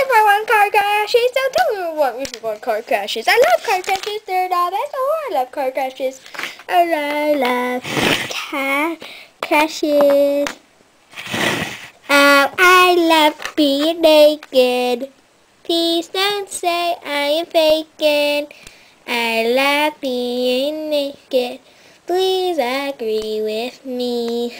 everyone, I want car crashes, so tell me what we want car crashes. I love car crashes, they're the best. Oh, I love car crashes. Oh, I love car crashes. Oh, I love being naked. Please don't say I am faking. I love being naked. Please agree with me.